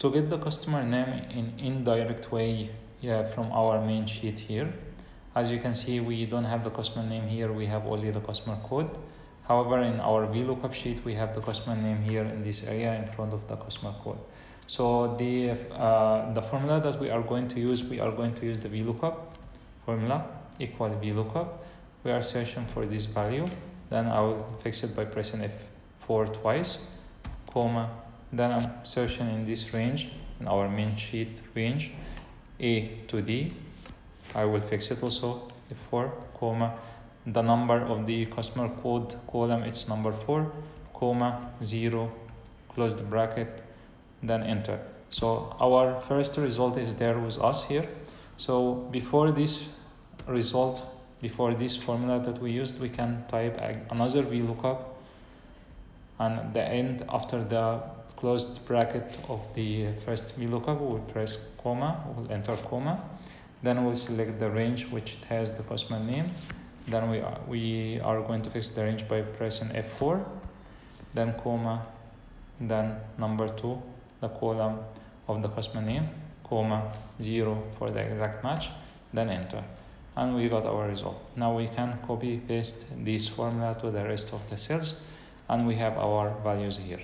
to get the customer name in indirect way yeah, from our main sheet here as you can see we don't have the customer name here we have only the customer code. However in our VLOOKUP sheet we have the customer name here in this area in front of the customer code. So the uh, the formula that we are going to use we are going to use the VLOOKUP formula equal VLOOKUP. We are searching for this value. Then I will fix it by pressing F4 twice comma then I'm searching in this range in our main sheet range A to D. I will fix it also F4 comma the number of the customer code column it's number 4 comma 0 close the bracket then enter. So our first result is there with us here. So before this result before this formula that we used we can type another VLOOKUP and at the end after the closed bracket of the first VLOOKUP we will press comma we'll enter comma. Then we'll select the range which has the customer name. Then we are, we are going to fix the range by pressing F4 then comma then number 2 the column of the customer name comma 0 for the exact match then enter. And we got our result. Now we can copy paste this formula to the rest of the cells and we have our values here